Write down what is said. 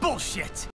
Bullshit!